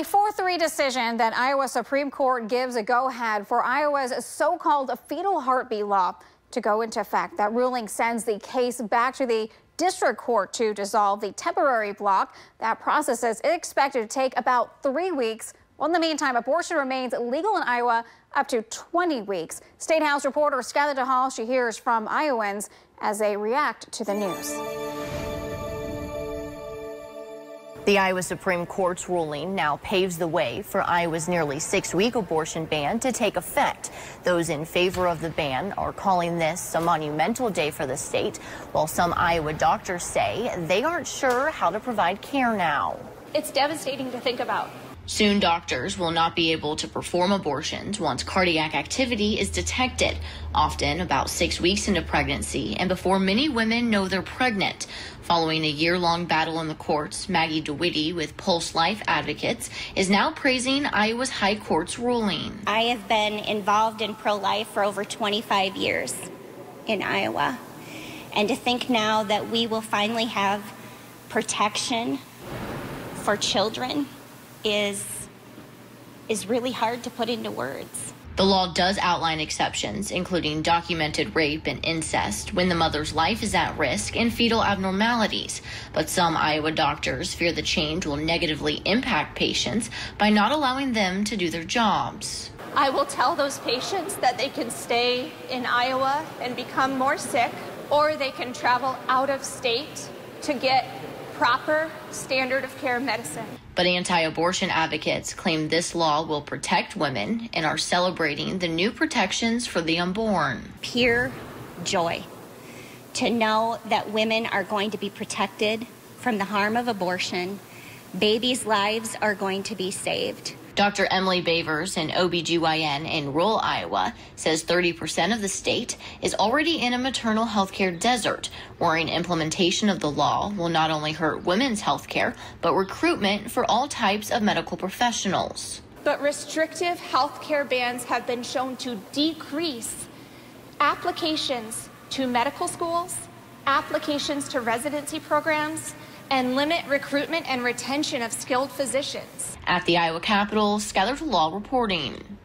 a 4-3 decision that Iowa Supreme Court gives a go-ahead for Iowa's so-called fetal heartbeat law to go into effect. That ruling sends the case back to the district court to dissolve the temporary block. That process is expected to take about three weeks. Well, in the meantime, abortion remains legal in Iowa up to 20 weeks. State House reporter Skylar DeHall, she hears from Iowans as they react to the news. The Iowa Supreme Court's ruling now paves the way for Iowa's nearly six-week abortion ban to take effect. Those in favor of the ban are calling this a monumental day for the state, while some Iowa doctors say they aren't sure how to provide care now. It's devastating to think about. Soon, doctors will not be able to perform abortions once cardiac activity is detected, often about six weeks into pregnancy and before many women know they're pregnant. Following a year long battle in the courts, Maggie DeWitte with Pulse Life Advocates is now praising Iowa's High Court's ruling. I have been involved in pro life for over 25 years in Iowa. And to think now that we will finally have protection for children is is really hard to put into words. The law does outline exceptions, including documented rape and incest, when the mother's life is at risk, and fetal abnormalities. But some Iowa doctors fear the change will negatively impact patients by not allowing them to do their jobs. I will tell those patients that they can stay in Iowa and become more sick, or they can travel out of state to get proper standard of care medicine. But anti abortion advocates claim this law will protect women and are celebrating the new protections for the unborn. Pure joy to know that women are going to be protected from the harm of abortion, babies' lives are going to be saved. Dr. Emily Boevers, an OBGYN in rural Iowa, says 30% of the state is already in a maternal health care desert, worrying implementation of the law will not only hurt women's health care, but recruitment for all types of medical professionals. But restrictive health care bans have been shown to decrease applications to medical schools, applications to residency programs, and limit recruitment and retention of skilled physicians. At the Iowa Capitol, Skylar Law reporting.